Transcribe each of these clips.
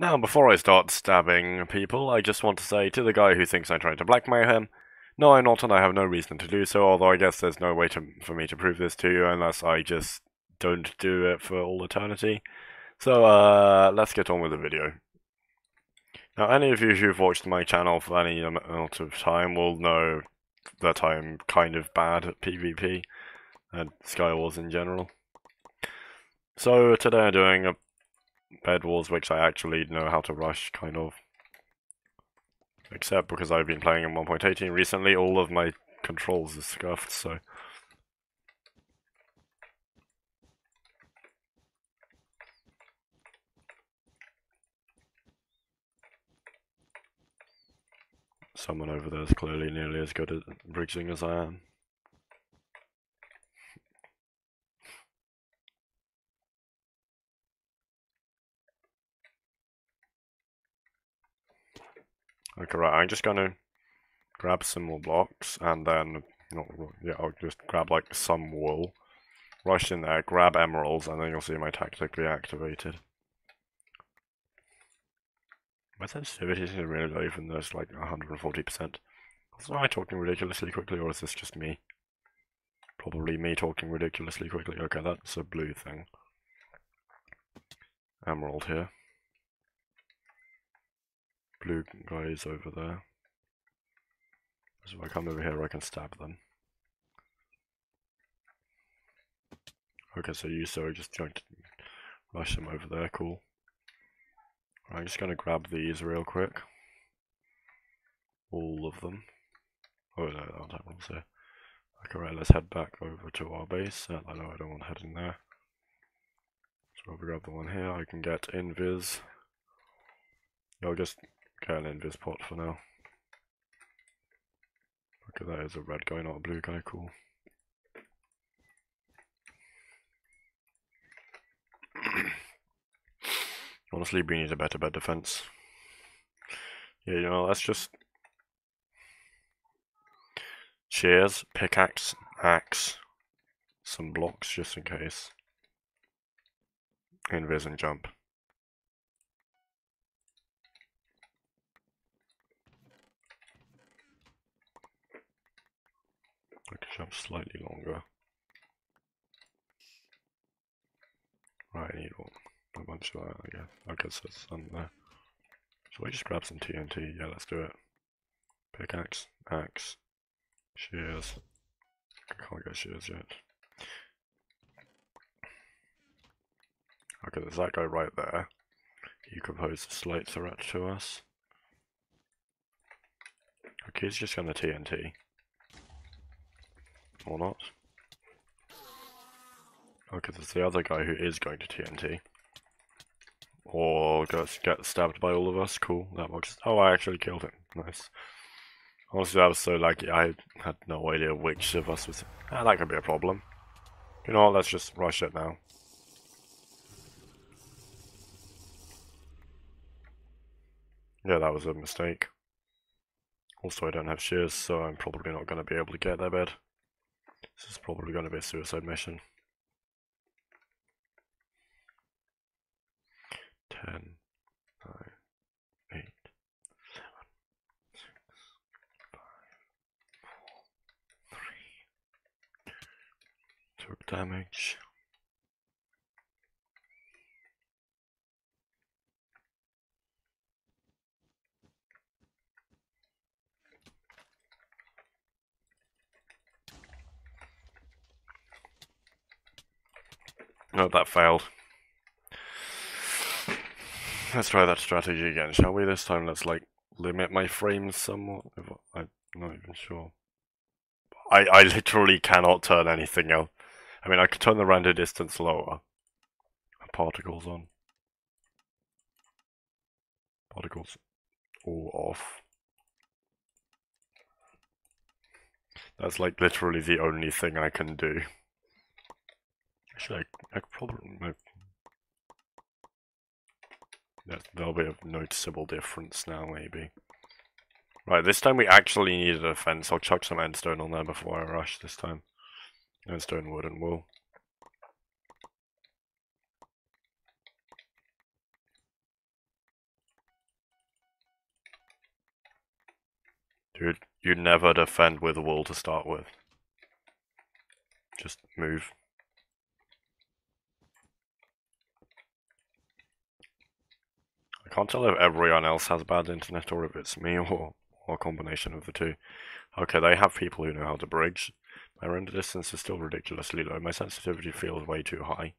Now, before I start stabbing people, I just want to say to the guy who thinks I'm trying to blackmail him, no, I'm not, and I have no reason to do so, although I guess there's no way to, for me to prove this to you unless I just don't do it for all eternity. So, uh, let's get on with the video. Now, any of you who've watched my channel for any amount of time will know that I'm kind of bad at PvP and Skywars in general. So, today I'm doing a Bed Wars which I actually know how to rush, kind of. Except because I've been playing in 1.18 recently, all of my controls are scuffed, so... Someone over there is clearly nearly as good at bridging as I am. Okay, right, I'm just gonna grab some more blocks and then, not, yeah, I'll just grab like some wool, rush in there, grab emeralds, and then you'll see my tactic be activated. My sensitivity is really low, even though it's like 140%. Am I talking ridiculously quickly, or is this just me? Probably me talking ridiculously quickly. Okay, that's a blue thing. Emerald here. Blue guys over there. So if I come over here, I can stab them. Okay, so you so just going to rush them over there, cool. I'm just going to grab these real quick. All of them. Oh no, that aren't emeralds here. Okay, right, let's head back over to our base. Uh, I know I don't want to head in there. So I'll grab the one here, I can get invis. I'll just an invis pot for now. Okay, that is a red guy, not a blue guy, cool. Honestly, we need a better bed defense. Yeah, you know, let's just... Shears, pickaxe, axe, some blocks just in case. Invis and jump. I can jump slightly longer. Right, I need a bunch of uh, that, I guess. Okay, so there's some there. So we just grab some TNT? Yeah, let's do it. Pickaxe, axe, shears. I can't get shears yet. Okay, there's that guy right there. He could pose a slight threat to us. Okay, he's just gonna TNT. Or not. Okay, there's the other guy who is going to TNT. Or get, get stabbed by all of us. Cool, that works. Oh, I actually killed him. Nice. Honestly, that was so lucky. I had no idea which of us was... Ah, that could be a problem. You know what, let's just rush it now. Yeah, that was a mistake. Also, I don't have shears, so I'm probably not going to be able to get their bed. Probably going to be a suicide mission. 10, 9, 8, 7, 6, 5, 4, 3. Took damage. No, that failed. Let's try that strategy again, shall we? This time let's like limit my frames somewhat. I'm not even sure. I, I literally cannot turn anything else. I mean, I could turn the render distance lower. Particles on. Particles all off. That's like literally the only thing I can do. Actually, I, I could probably... there'll be a noticeable difference now, maybe. Right, this time we actually needed a fence. I'll chuck some endstone on there before I rush this time. Endstone, wood, and wool. Dude, you never defend with wool to start with. Just move. I can't tell if everyone else has bad internet or if it's me or, or a combination of the two. Okay, they have people who know how to bridge. My render distance is still ridiculously low. My sensitivity feels way too high.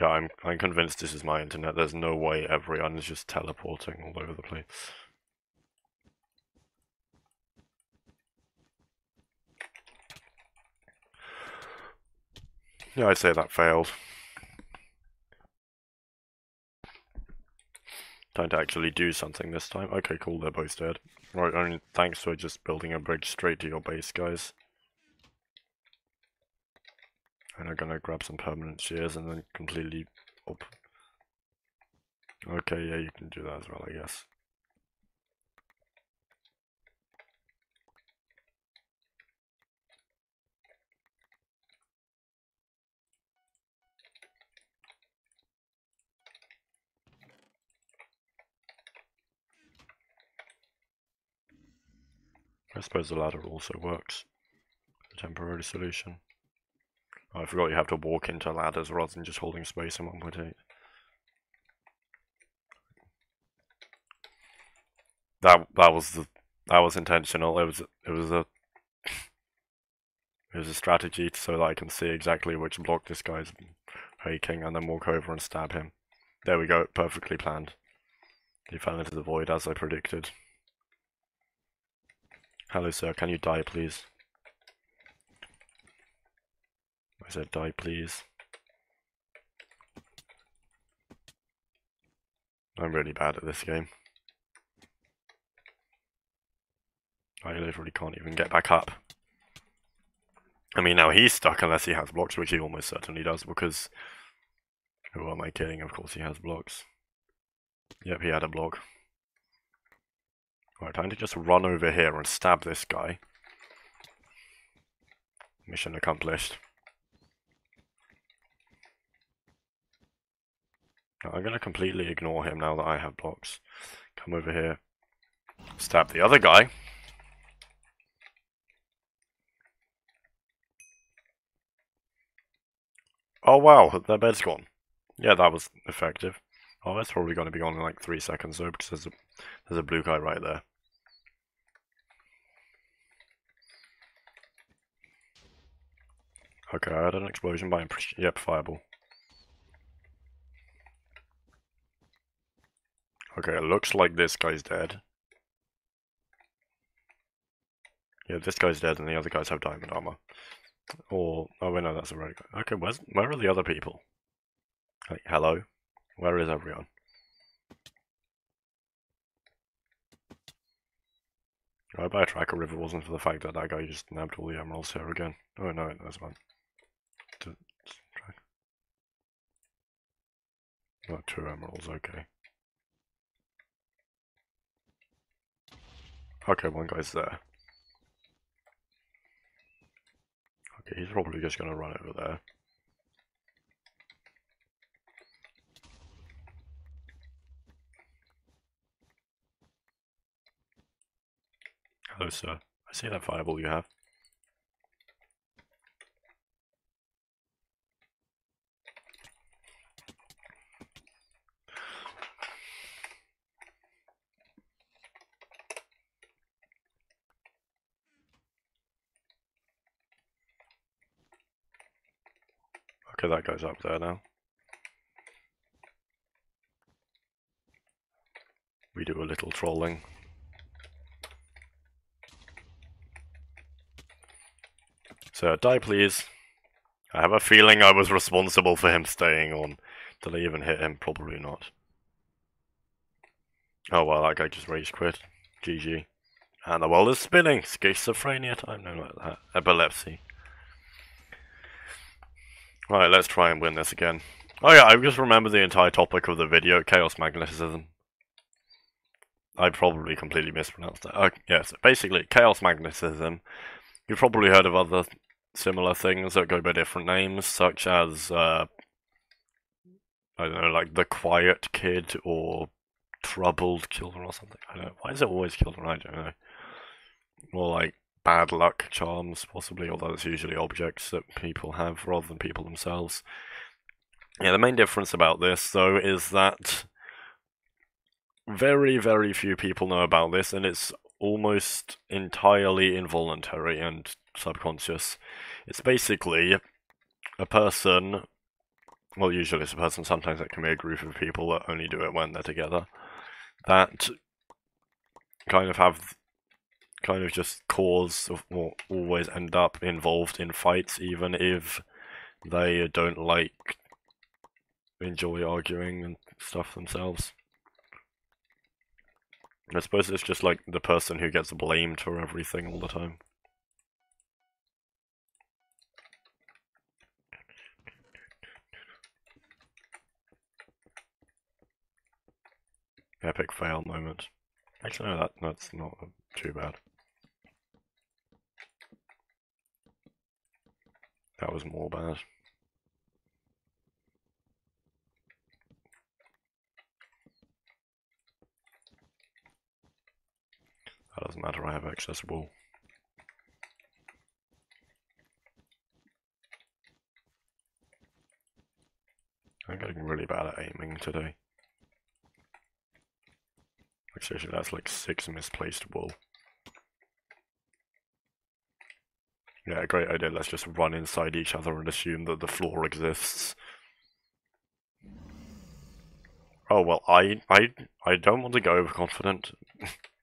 Yeah, I'm I'm convinced this is my internet. There's no way everyone is just teleporting all over the place. Yeah, I'd say that failed. Time to actually do something this time. Okay, cool, they're both dead. Right, only thanks for just building a bridge straight to your base, guys. And I'm gonna grab some permanent shears and then completely up. Okay, yeah, you can do that as well, I guess. I suppose the ladder also works. A temporary solution. Oh, I forgot you have to walk into ladders rather than just holding space in 1.8. That that was the that was intentional. It was it was a it was a strategy so that I can see exactly which block this guy's faking and then walk over and stab him. There we go, perfectly planned. He fell into the void as I predicted. Hello sir, can you die please? I said die please. I'm really bad at this game. I literally can't even get back up. I mean, now he's stuck unless he has blocks, which he almost certainly does, because... Who am I kidding? Of course he has blocks. Yep, he had a block. Right, time to just run over here and stab this guy. Mission accomplished. I'm going to completely ignore him now that I have blocks. Come over here. Stab the other guy. Oh wow, their bed's gone. Yeah, that was effective. Oh, that's probably going to be gone in like three seconds though, because there's a, there's a blue guy right there. Okay, I had an explosion by impression. Yep, fireball. Okay, it looks like this guy's dead. Yeah, this guy's dead and the other guys have diamond armor. Or, oh wait, no, that's a red guy. Okay, where's, where are the other people? Like, hello? Where is everyone? I buy a tracker if it wasn't for the fact that that guy just nabbed all the emeralds here again. Oh no, there's one. Not two emeralds, okay. Okay, one guy's there. Okay, he's probably just gonna run over there. Sir. I see that fireball you have. Okay, that goes up there now. We do a little trolling. So, die please. I have a feeling I was responsible for him staying on. Did I even hit him? Probably not. Oh well, that guy just rage quit. GG. And the world is spinning. Schizophrenia time. No, not that. Epilepsy. Right, let's try and win this again. Oh yeah, I just remember the entire topic of the video, Chaos Magnetism. I probably completely mispronounced that. Uh, yes, basically, Chaos Magnetism. You've probably heard of other similar things that go by different names, such as uh, I don't know, like the quiet kid or troubled children or something. I don't know. Why is it always children? I don't know. More like bad luck charms, possibly, although it's usually objects that people have rather than people themselves. Yeah, the main difference about this, though, is that very, very few people know about this, and it's almost entirely involuntary and subconscious. It's basically a person, well, usually it's a person, sometimes it can be a group of people that only do it when they're together, that kind of have, kind of just cause, or always end up involved in fights, even if they don't like, enjoy arguing and stuff themselves. I suppose it's just like the person who gets blamed for everything all the time. Epic fail moment. Actually, no, that, that's not too bad. That was more bad. That doesn't matter, I have accessible. I'm getting really bad at aiming today. Seriously, that's like six misplaced wool. Yeah, great idea. Let's just run inside each other and assume that the floor exists. Oh well, I I I don't want to go overconfident.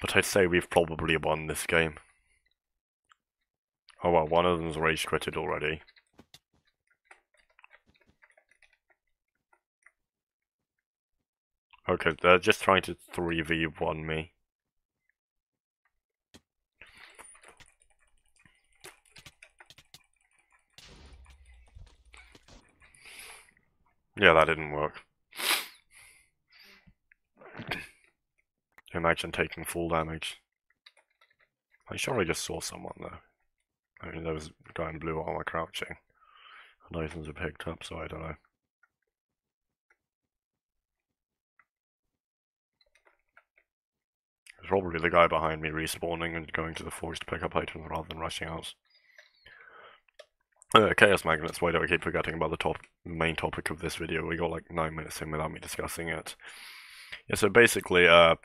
But I'd say we've probably won this game. Oh well, one of them's rage quitted already. Okay, they're just trying to 3v1 me. Yeah, that didn't work. Imagine taking full damage. I just saw someone though. I mean, there was a guy in blue armor crouching. And items are picked up, so I don't know. It's probably the guy behind me respawning and going to the forge to pick up items rather than rushing out. Uh, Chaos Magnets, why do I keep forgetting about the top main topic of this video? We got like 9 minutes in without me discussing it. Yeah, so basically, uh,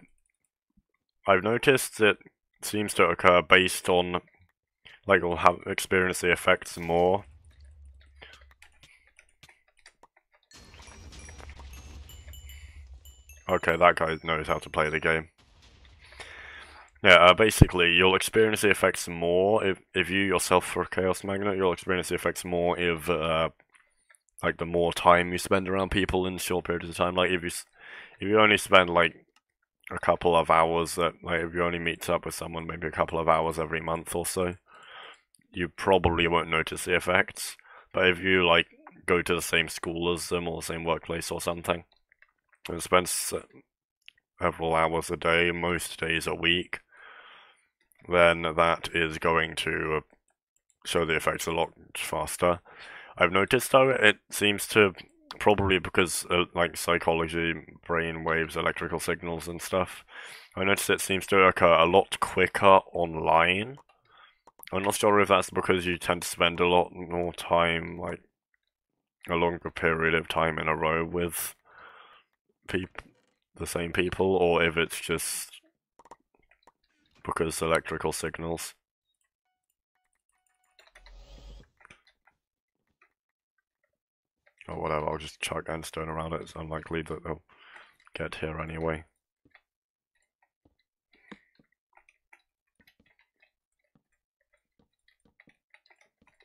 I've noticed it seems to occur based on, like, we'll have experienced the effects more. Okay, that guy knows how to play the game. Yeah, uh, basically, you'll experience the effects more if, if you yourself a Chaos Magnet, you'll experience the effects more if, uh, like, the more time you spend around people in short periods of time. Like, if you, if you only spend, like, a couple of hours that like if you only meet up with someone maybe a couple of hours every month or so you probably won't notice the effects. But if you like go to the same school as them or the same workplace or something and spend several hours a day most days a week then that is going to uh, show the effects a lot faster. I've noticed though it seems to probably because uh, like psychology, brain waves, electrical signals and stuff. I noticed it seems to occur a lot quicker online. I'm not sure if that's because you tend to spend a lot more time, like a longer period of time in a row with people, the same people, or if it's just because electrical signals. Or whatever, I'll just chuck endstone around it, it's unlikely that they'll get here anyway.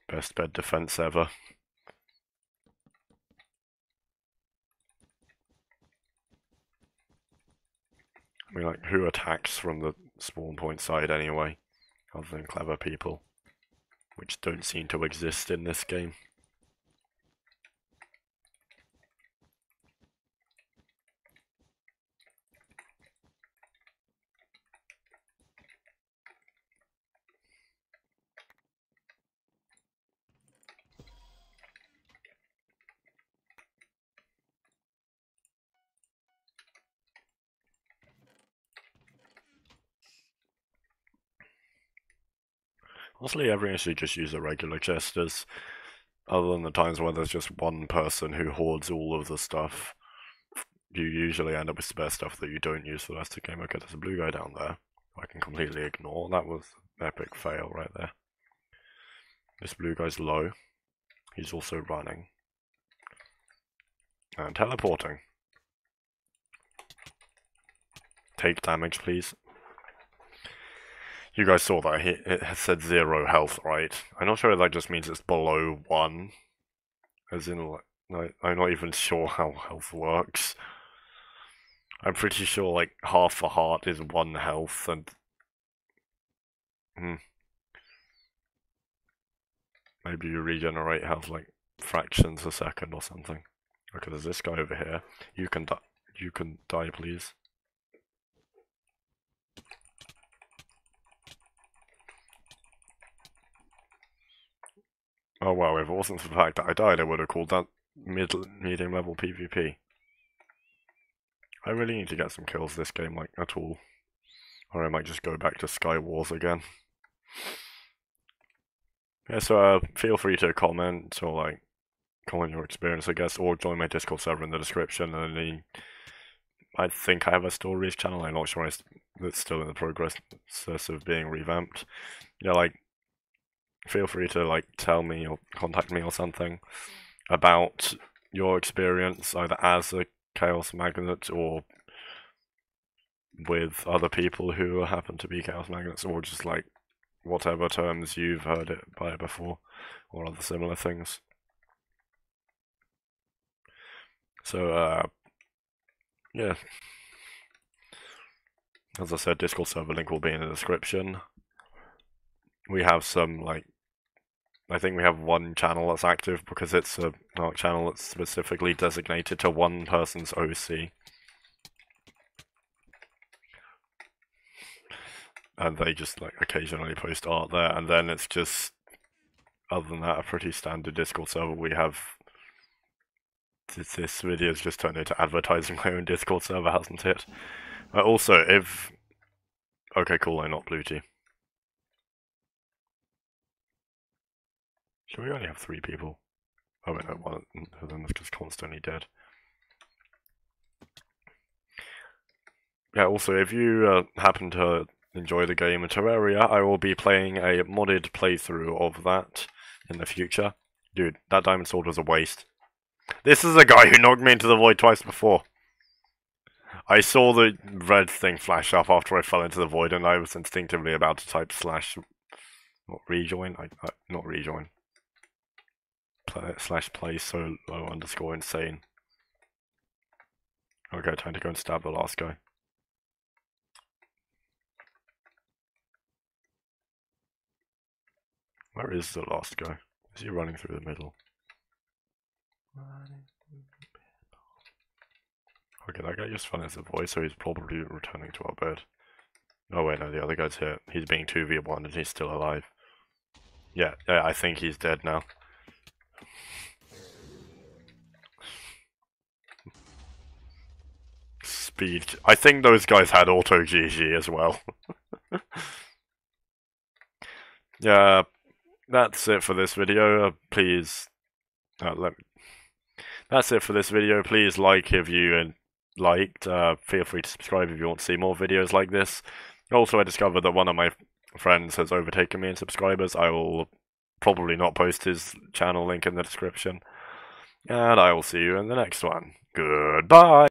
Best bed defense ever. I mean, like, who attacks from the spawn point side anyway? Other than clever people. Which don't seem to exist in this game. Honestly, everyone should just use a regular chest as other than the times where there's just one person who hoards all of the stuff. You usually end up with spare stuff that you don't use for the rest of the game. Okay, there's a blue guy down there. I can completely ignore. That was an epic fail right there. This blue guy's low. He's also running. And teleporting. Take damage, please. You guys saw that, it said zero health, right? I'm not sure if that just means it's below one. As in, like, I'm not even sure how health works. I'm pretty sure, like, half a heart is one health, and... Hmm. Maybe you regenerate health, like, fractions a second or something. Okay, there's this guy over here. You can die. You can die, please. Oh wow, if it wasn't for the fact that I died, I would have called that mid medium level PvP. I really need to get some kills this game, like, at all. Or I might just go back to Sky Wars again. Yeah, so uh, feel free to comment or like comment your experience, I guess, or join my Discord server in the description. And I think I have a stories channel. I'm not sure it's still in the progress of being revamped. Yeah, like feel free to like tell me or contact me or something about your experience either as a chaos magnet or with other people who happen to be chaos magnets or just like whatever terms you've heard it by before or other similar things. So uh yeah. As I said, Discord server link will be in the description we have some like I think we have one channel that's active because it's a dark channel that's specifically designated to one person's OC. And they just like occasionally post art there and then it's just other than that a pretty standard Discord server we have this video has just turned into advertising my own Discord server, hasn't it? Uh, also, if... Okay, cool, I'm not Bluetooth. Should we only have three people? Oh wait, no, one of them is just constantly dead. Yeah, also, if you uh, happen to enjoy the game Terraria, I will be playing a modded playthrough of that in the future. Dude, that diamond sword was a waste. This is a guy who knocked me into the void twice before. I saw the red thing flash up after I fell into the void, and I was instinctively about to type slash... Not rejoin? I, I, not rejoin slash play solo underscore insane. Okay, time to go and stab the last guy. Where is the last guy? Is he running through the middle? Okay, that guy just into the void, so he's probably returning to our bed. Oh wait, no, the other guy's here. He's being 2v1 and he's still alive. Yeah, yeah, I think he's dead now. Speed. I think those guys had auto GG as well. yeah, that's it for this video. Uh, please, uh, let me. That's it for this video. Please like if you and liked. Uh, feel free to subscribe if you want to see more videos like this. Also, I discovered that one of my friends has overtaken me in subscribers. I will probably not post his channel link in the description. And I will see you in the next one. Goodbye!